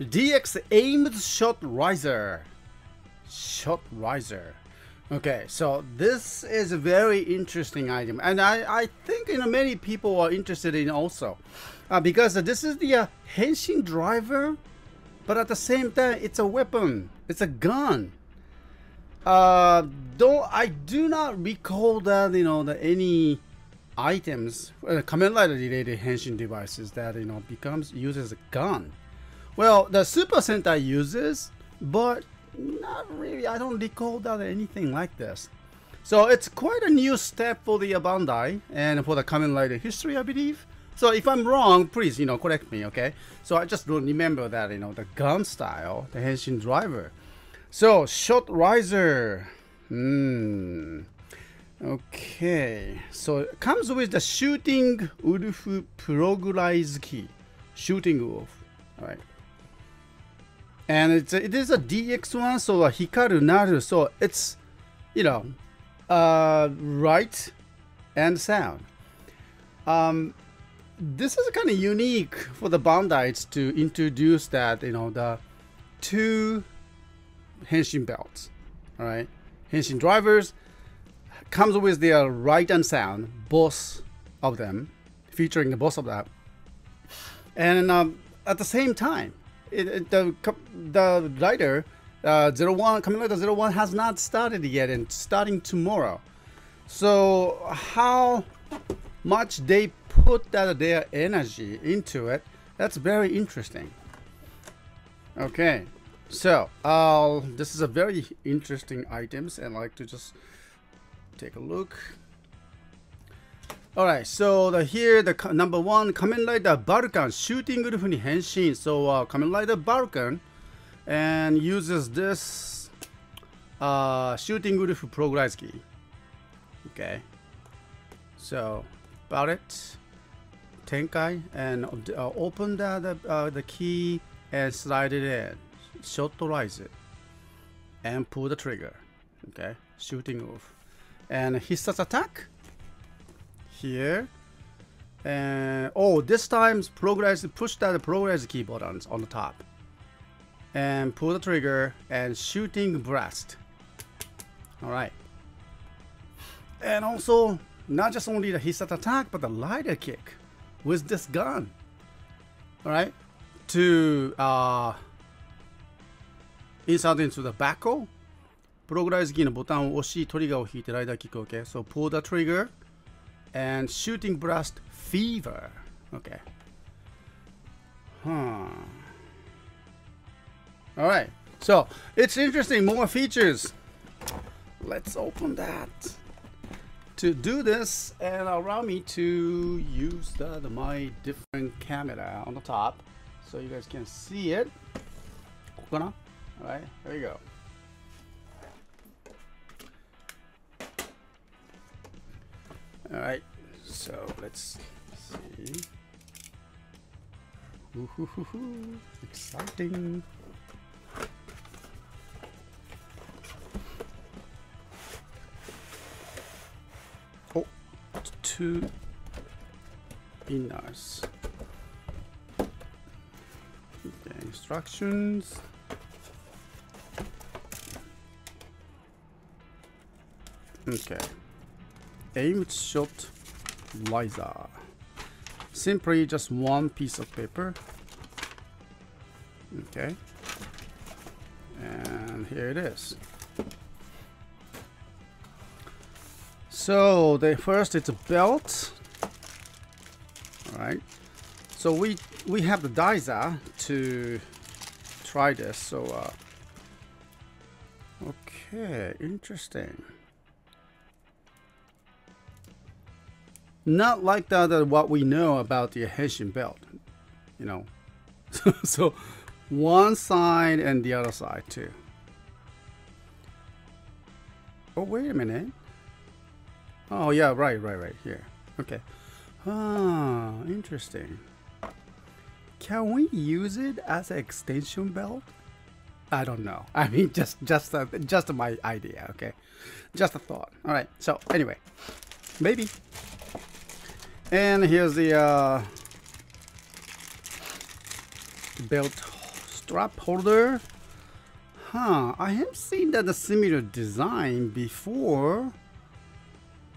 DX AIMS shot riser. Shot riser. Okay, so this is a very interesting item, and I, I think you know many people are interested in also, uh, because this is the uh, Henshin driver, but at the same time it's a weapon, it's a gun. Uh, don't I do not recall that you know that any items, uh, Kamen Rider related Henshin devices that you know becomes uses a gun. Well, the Super Sentai uses, but not really. I don't recall that anything like this. So it's quite a new step for the Bandai and for the Kamen Rider history, I believe. So if I'm wrong, please, you know, correct me, okay? So I just don't remember that, you know, the gun style, the Henshin driver. So, Shot Riser. Hmm. Okay. So it comes with the Shooting Wolf Progrise key. Shooting Wolf. Alright and it's it is a DX one, so a Hikaru Naru, so it's you know uh, right and sound. Um, this is kind of unique for the Bandai's to introduce that you know the two Henshin belts, all right, Henshin drivers comes with their right and sound, both of them, featuring the both of that, and um, at the same time it, it, the the writer uh, zero one Kamen Rider has not started yet, and starting tomorrow. So how much they put that their energy into it? That's very interesting. Okay, so uh, this is a very interesting items, and like to just take a look. Alright, so the, here the number one Kamen Rider Vulcan shooting wolf ni henshin. So uh, Kamen Rider Vulcan and uses this uh, shooting wolf Progrise key. Okay, so about it. Tenkai and uh, open the the, uh, the key and slide it in. Shotorize it and pull the trigger. Okay, shooting wolf and he starts attack here. And oh, this time's progress, push that Progrise key buttons on the top. And pull the trigger and shooting blast. Alright. And also, not just only the hit attack, but the lighter kick with this gun. Alright. To uh, insert into the back So pull the trigger and shooting blast fever. Okay. Huh. All right. So it's interesting. More features. Let's open that. To do this and allow me to use the, the, my different camera on the top so you guys can see it. All right, there you go. All right, so let's see. Ooh, hoo, hoo, hoo. Exciting. Oh, two inners. Okay, instructions. Okay AIMS shot laser. Simply just one piece of paper. Okay. And here it is. So the first it's a belt. Alright. So we we have the Daiza to try this. So uh, okay, interesting. Not like that uh, what we know about the Henshin belt, you know. so one side and the other side too. Oh, wait a minute. Oh, yeah, right, right, right here. Okay. Ah, interesting. Can we use it as an extension belt? I don't know. I mean, just just a, just my idea. Okay, just a thought. All right. So anyway, maybe. And here's the uh, belt strap holder. Huh, I have seen that a similar design before.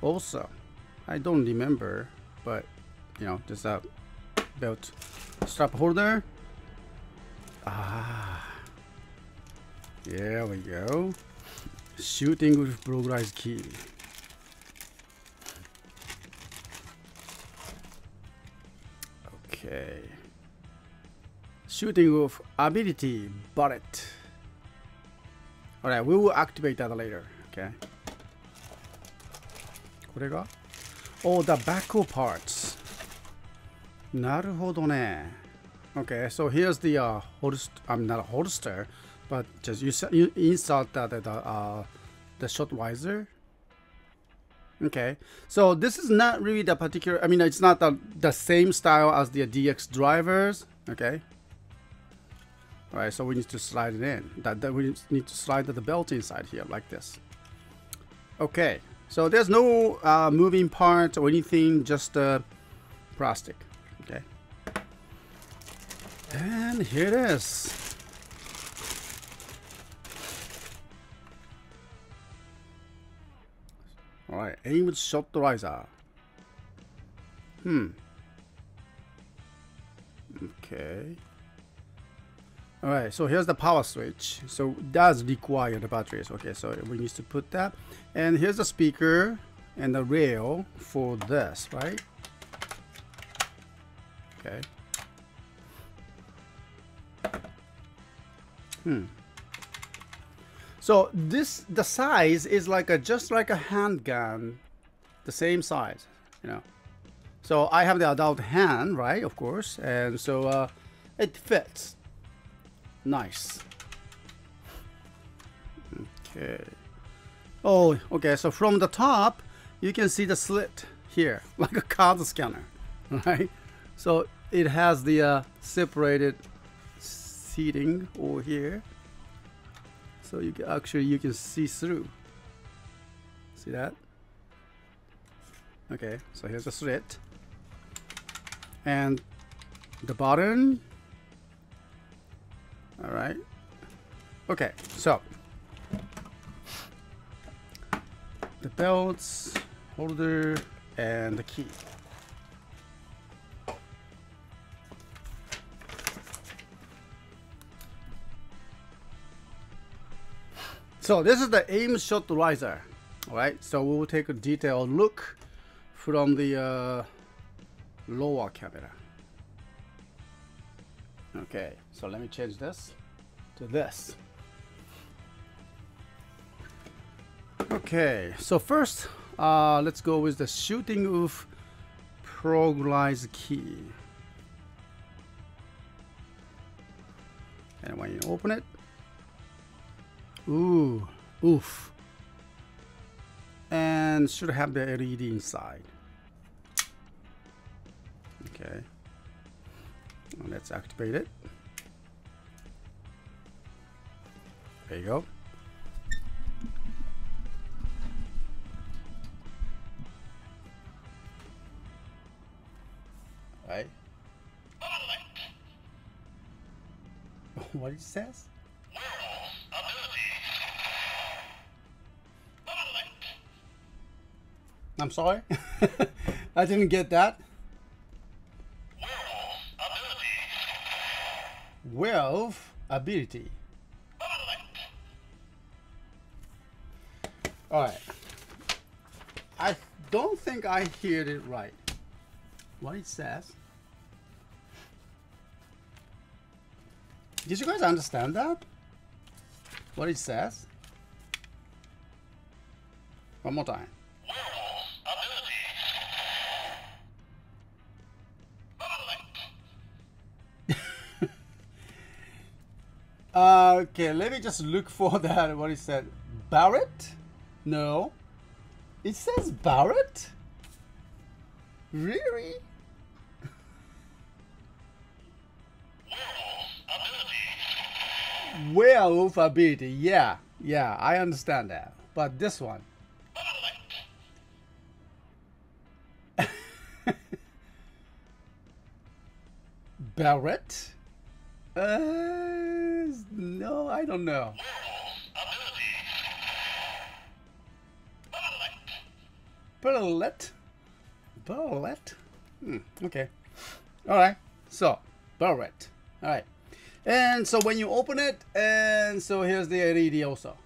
Also, I don't remember, but you know, just a belt strap holder. Ah, there we go. Shooting with Progrise key. Okay. Shooting of ability, bullet. Alright, we will activate that later. Okay. これが Oh, the backhoe parts. なるほどね。Okay, so here's the uh, holster. I'm not a holster, but just you, you insert that the, uh, the shot riser. Okay, so this is not really the particular, I mean, it's not the, the same style as the DX drivers. Okay. All right, so we need to slide it in. That, that we need to slide the belt inside here like this. Okay, so there's no uh, moving parts or anything, just uh, plastic. Okay. And here it is. Alright, aim shot riser. Hmm. Okay. Alright, so here's the power switch. So does require the batteries. Okay, so we need to put that. And here's the speaker and the rail for this, right? Okay. Hmm. So this the size is like a just like a handgun, the same size, you know. So I have the adult hand, right? Of course, and so uh, it fits. Nice. Okay. Oh, okay. So from the top, you can see the slit here, like a card scanner, right? So it has the uh, separated seating over here. So you can actually you can see through. See that? Okay, so here's the slit. And the button. All right. Okay, so the belts, holder, and the key. So this is the aim shot riser. Alright, so we will take a detailed look from the uh, lower camera. Okay, so let me change this to this. Okay, so first, uh, let's go with the shooting of Progrise key. And when you open it, ooh, oof, and should have the LED inside. Okay, let's activate it. There you go. Right. what it says? I'm sorry. I didn't get that. Werewolf ability. Alright. I don't think I heard it right. What it says. Did you guys understand that? What it says? One more time. Okay, let me just look for that. What it said. Barrett? No. It says Barrett? Really? Werewolf ability. Yeah, yeah, I understand that. But this one. Barrett? Uh, no, I don't know. Bullet? Bullet? Hmm, okay. Alright, so, bullet. Alright. And so when you open it, and so here's the LED also.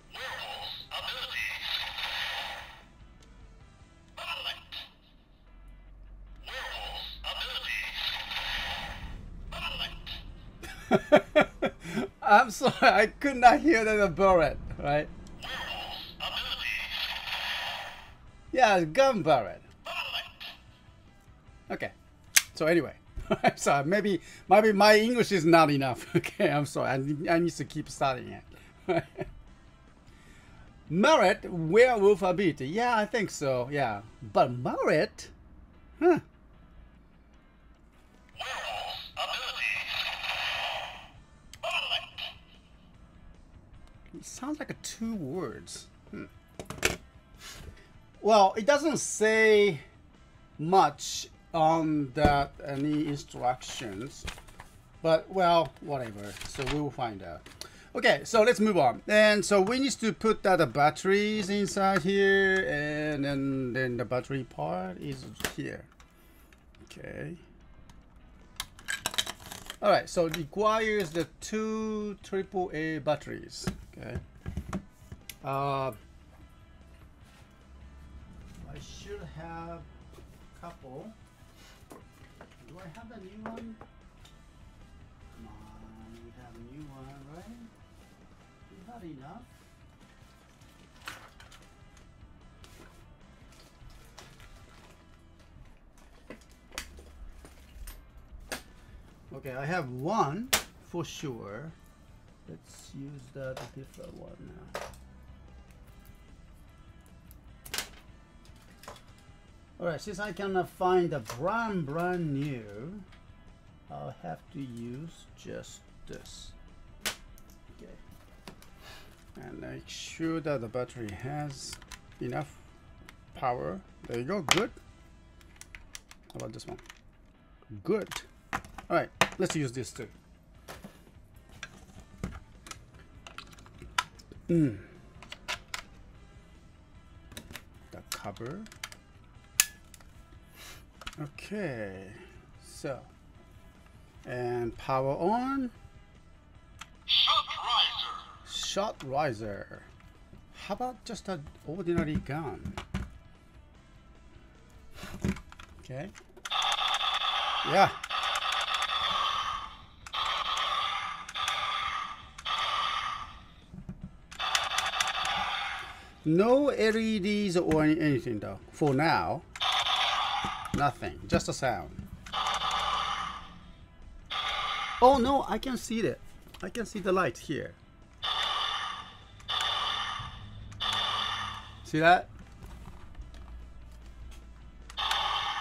I'm sorry, I could not hear that the bullet, right? Yeah, gun bullet. Okay. So anyway, so maybe maybe my English is not enough. Okay, I'm sorry. I need, I need to keep studying it. Merit werewolf ability. Yeah, I think so. Yeah, but Merit, huh? Sounds like a two words. Hmm. Well, it doesn't say much on that any instructions, but well, whatever. So we will find out. Okay, so let's move on. And so we need to put that the batteries inside here, and then then the battery part is here. Okay. All right, so it requires the two AAA batteries. Okay. Uh, I should have a couple. Do I have a new one? Come on, we have a new one, right? Is that enough? Okay, I have one for sure. Let's use the different one now. Alright, since I cannot find a brand brand new, I'll have to use just this. Okay. And make sure that the battery has enough power. There you go, good. How about this one? Good. Alright, let's use this too. Mm. The cover. Okay, so and power on. Shot riser. Shot riser. How about just an ordinary gun? Okay. Yeah. No LEDs or anything though. For now. Nothing. Just a sound. Oh no, I can see it. I can see the light here. See that?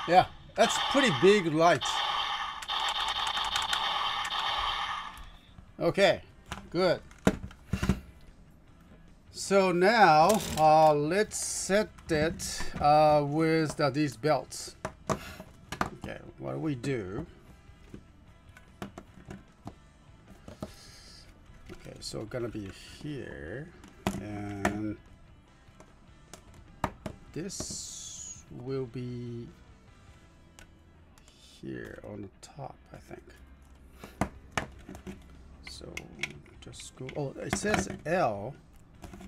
Yeah, that's pretty big light. Okay, good. So now uh, let's set it uh, with the, these belts. Okay, what do we do? Okay, so gonna be here, and this will be here on the top, I think. So just go. Oh, it says L,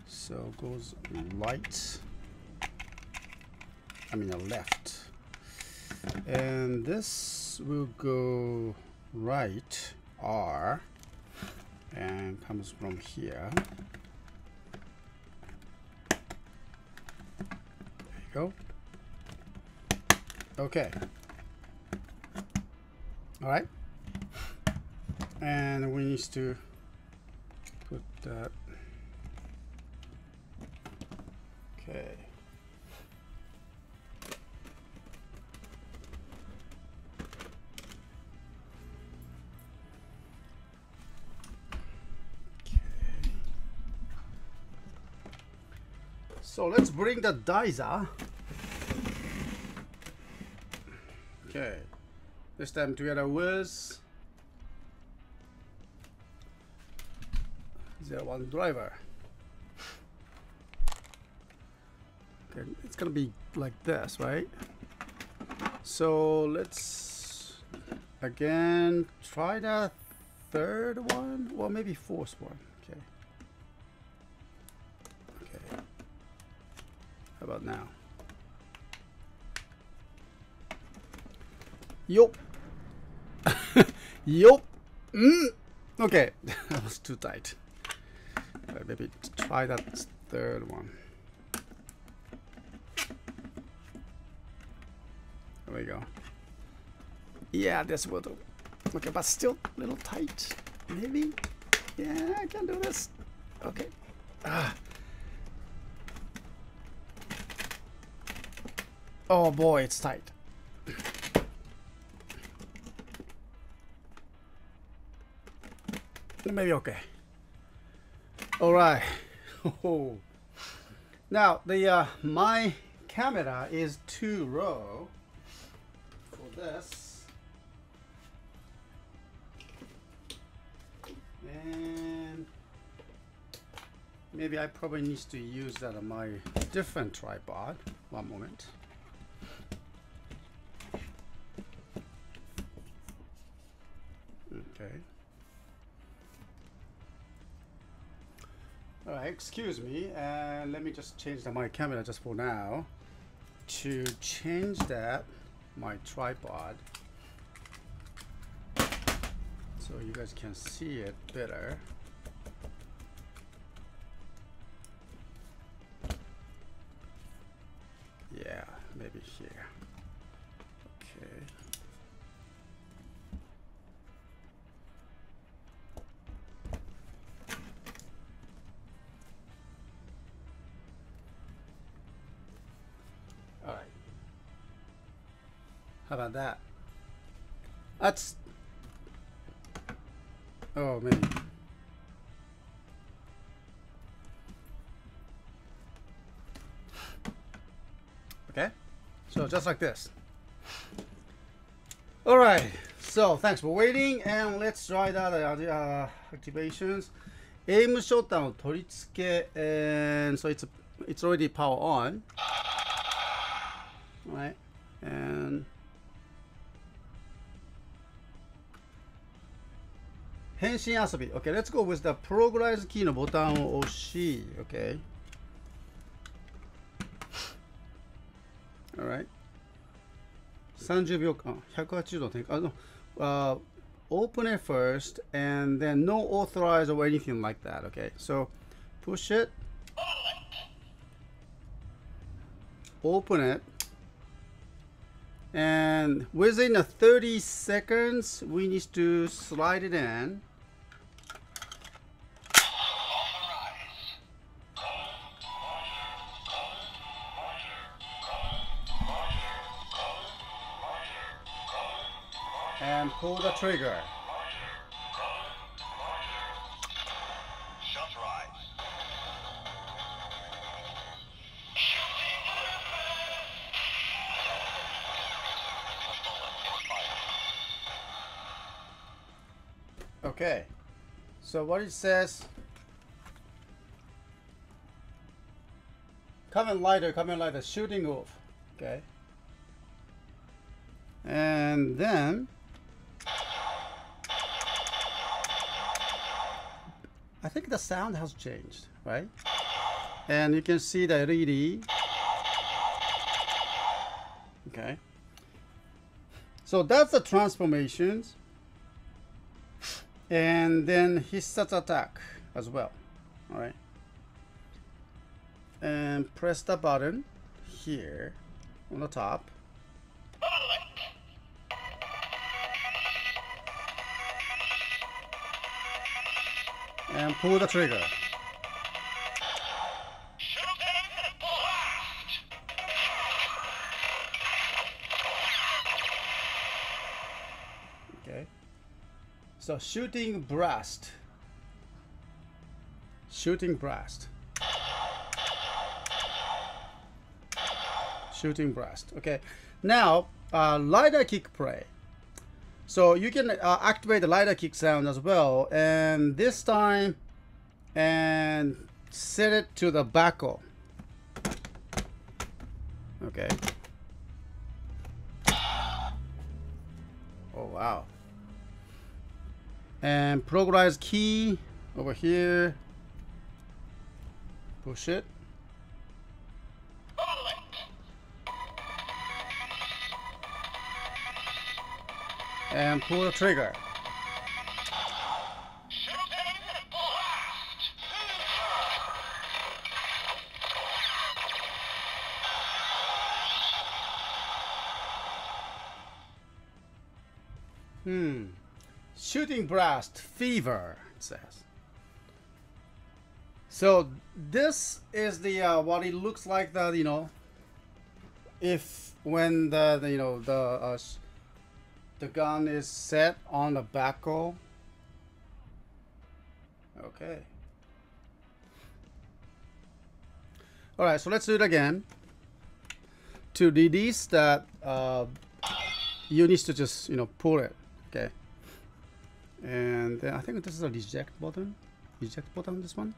so goes light. I mean, the left, and this will go right R and comes from here. There you go. Okay. All right. And we need to put that. Okay. So let's bring the Diza. Okay. This time together with zero one driver. It's gonna be like this, right? So let's again try the third one, or maybe fourth one. Okay. Okay. How about now? Yup. yup. Mm. Okay, that was too tight. Uh, maybe try that third one. There we go. Yeah, this will do. Okay, but still a little tight. Maybe. Yeah, I can do this. Okay. Ah. Oh boy, it's tight. Maybe okay. All right. Oh. Now the uh, my camera is two row this, and maybe I probably need to use that on my different tripod. One moment. Okay. All right, excuse me, and let me just change the, my camera just for now. To change that, my tripod, so you guys can see it better. Yeah, maybe here. How about that? That's. Oh man. Okay. So just like this. All right. So thanks for waiting, and let's try that uh, uh, activations. Aim shutdown 取り付け and so it's it's already power on. 変身遊び。Okay, let's go with the Progrise key のボタンを押し、Okay. Alright. 30秒間、180度転換。あの、uh, open it first and then no authorize or anything like that. Okay, so push it, open it, and within 30 seconds, we need to slide it in. Pull the trigger. Okay so what it says Kamen Rider, Kamen Rider shooting off okay? And then I think the sound has changed, right? And you can see the LED. Okay. So that's the transformations. And then Hissatsu attack as well. Alright. And press the button here on the top. And pull the trigger. Okay. So shooting blast. Shooting blast. Shooting blast. Okay. Now, uh, lighter kick play. So you can uh, activate the lighter kick sound as well. And this time, and set it to the backhoe. Okay. Oh wow. And Progrise key over here. Push it. And pull the trigger. Hmm. Shooting blast fever it says. So this is the uh, what it looks like that you know if when the, the you know the uh, the gun is set on the backhoe. Okay. All right, so let's do it again. To release that, uh, you need to just you know pull it. Okay. And I think this is a reject button. Reject button. This one.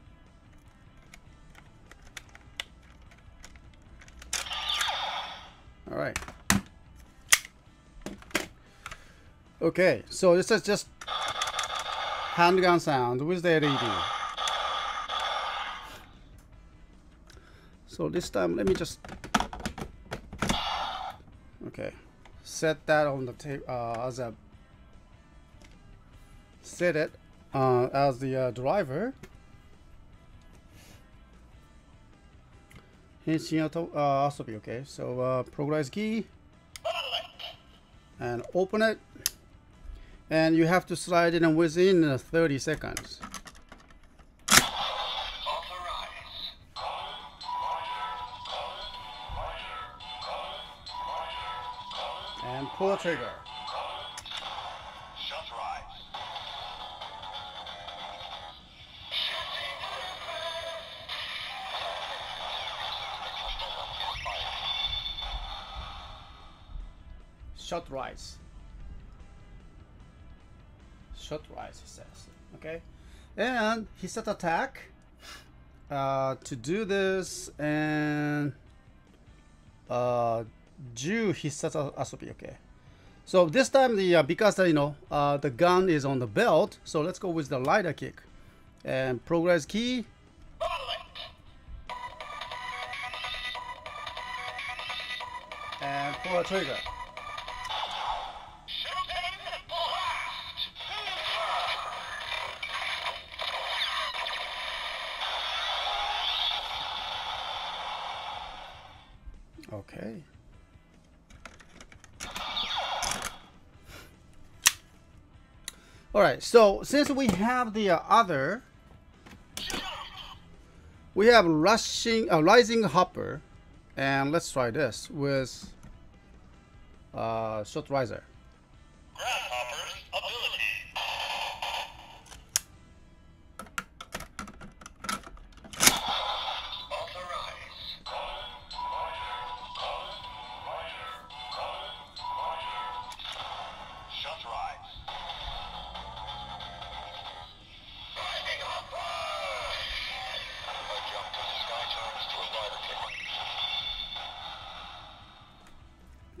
All right. Okay, so this is just handgun sound. With the LED. So this time, let me just okay. Set that on the tape uh, as a set it uh, as the uh, driver. Henshin uh, Asobi, okay, so uh, Progrise key. And open it and you have to slide it in within uh, 30 seconds. And pull the trigger. Shot rise shot rise, he says. Okay. And he set attack uh, to do this and uh, Jew he set a SOP. Okay. So this time the uh, because uh, you know uh, the gun is on the belt, so let's go with the lighter kick and Progrise key. And pull trigger. All right. So since we have the uh, other, we have rushing, uh, rising hopper, and let's try this with uh, shot riser.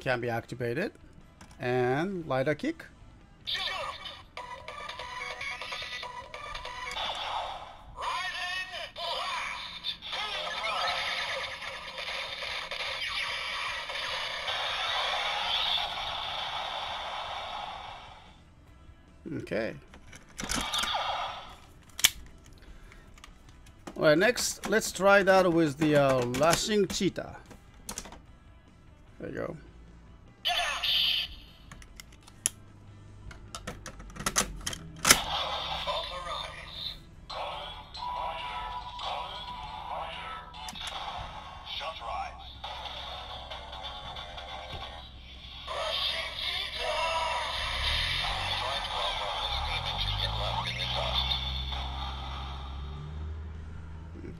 Can be activated, and lighter kick. Okay. All right. Next, let's try that with the uh, rushing cheetah. There you go.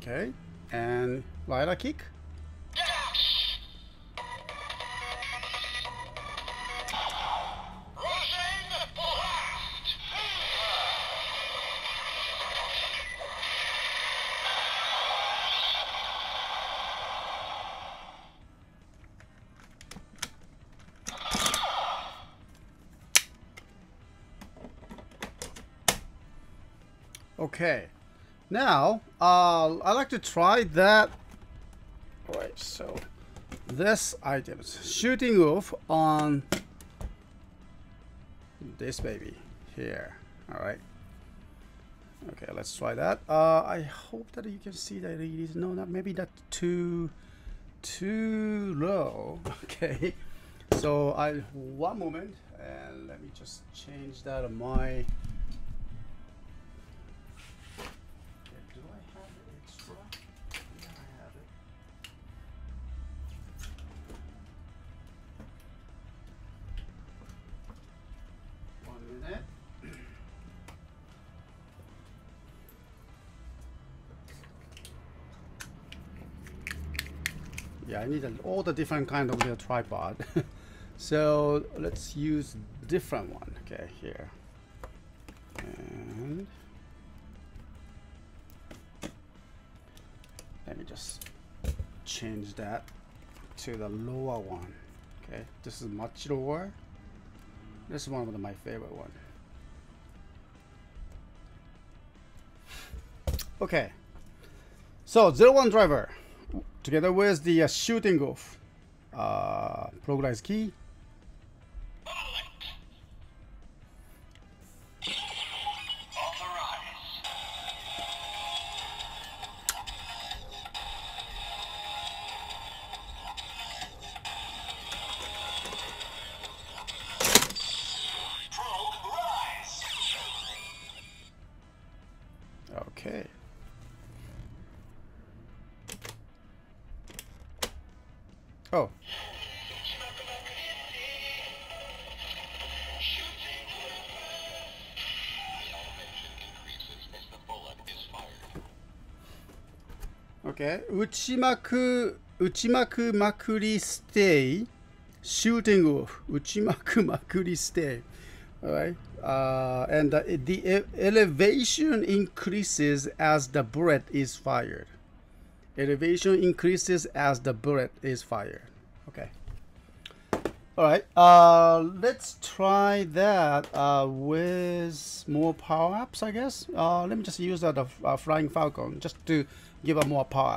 Okay. And Lila kick. Okay. Now, uh, I like to try that. Alright, so this item is shooting off on this baby here. Alright. Okay, let's try that. Uh, I hope that you can see that it is no, not maybe not too too low. Okay, so I one moment and let me just change that on my. Need all the different kind of the tripod. so let's use different one. Okay, here. And let me just change that to the lower one. Okay, this is much lower. This is one of my favorite one. Okay, so zero one driver together with the uh, shooting of uh, Progrise key. okay. 打ちまく打ちまくまくり stay shooting off 打ちまくまくり stay. All right. Uh, and the, the e- elevation increases as the bullet is fired. Elevation increases as the bullet is fired. Okay. All right. Uh, let's try that uh, with more power ups, I guess. Uh, let me just use that of uh, Flying Falcon just to give her more power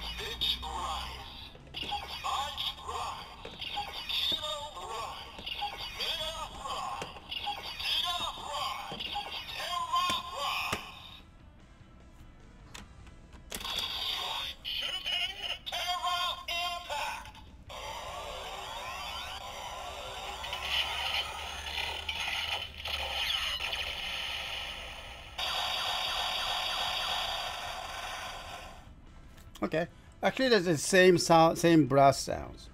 Actually, there's the same sound, same brass sounds.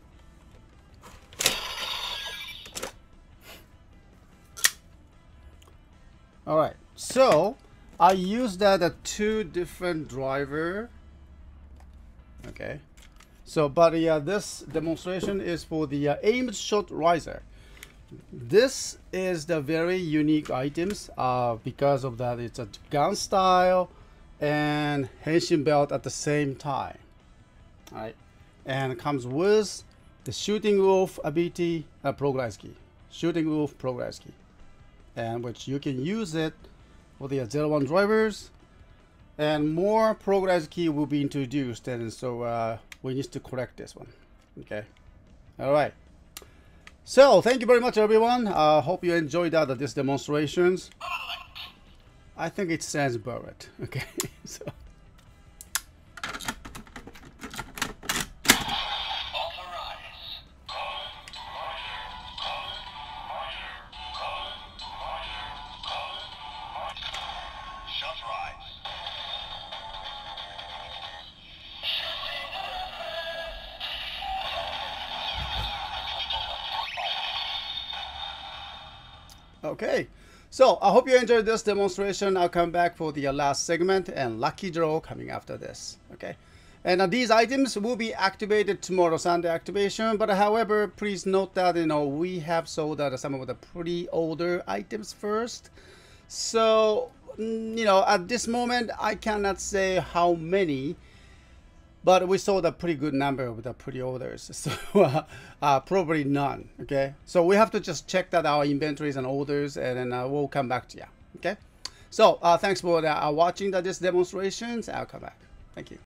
All right. So I use that at two different driver. Okay. So, but yeah, this demonstration is for the uh, AIMS shot riser. This is the very unique items uh, because of that it's a gun style and henshin belt at the same time. Alright. And comes with the shooting wolf ability uh, Progrise key. Shooting wolf Progrise key. And which you can use it for the 01 drivers. And more Progrise key will be introduced. And so uh, we need to correct this one. Okay. All right. So thank you very much everyone. Uh, hope you enjoyed uh, these demonstrations. I think it says Barrett okay. So Okay, so I hope you enjoyed this demonstration. I'll come back for the uh, last segment and lucky draw coming after this. Okay, and uh, these items will be activated tomorrow, Sunday activation. But however, please note that you know we have sold some of the pretty older items first. So mm, you know at this moment I cannot say how many but we sold a pretty good number of the pre-orders so uh, uh, probably none okay so we have to just check that our inventories and orders and then uh, we'll come back to you okay So uh, thanks for uh, watching the, this demonstrations. I'll come back. Thank you.